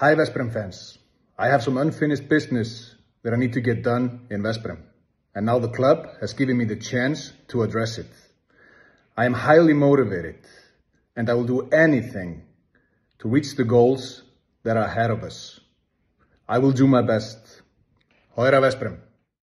Hi Vesprem fans. I have some unfinished business that I need to get done in Vesprem. And now the club has given me the chance to address it. I am highly motivated and I will do anything to reach the goals that are ahead of us. I will do my best. Hoira Vesprem.